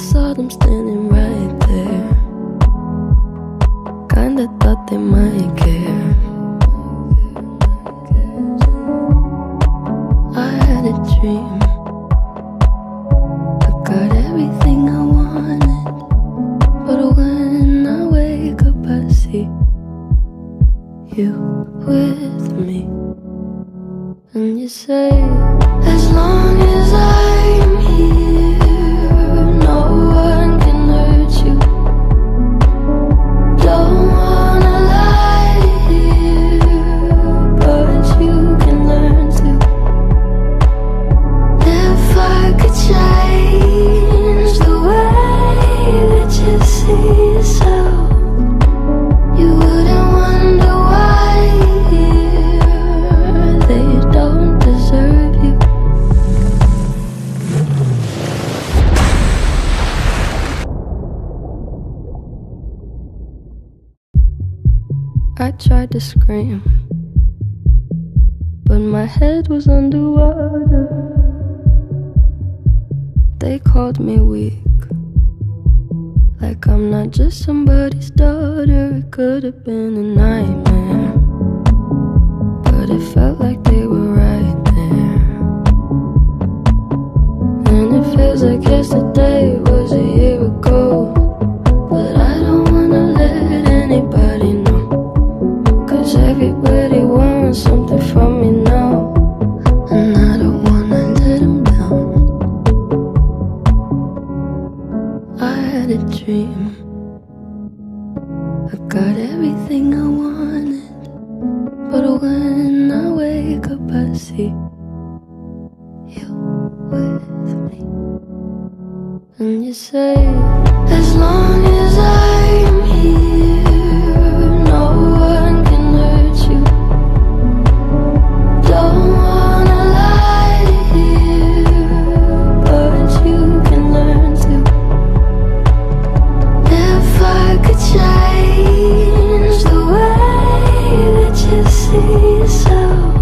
Saw them standing right there. Kinda thought they might care. I had a dream. I got everything I wanted. But when I wake up, I see you with me. And you say, as long as I tried to scream, but my head was underwater. They called me weak, like I'm not just somebody's daughter. It could have been a nightmare, but it felt like they were right there. And it feels like yesterday dream. I got everything I wanted. But when I wake up, I see you with me. And you say, so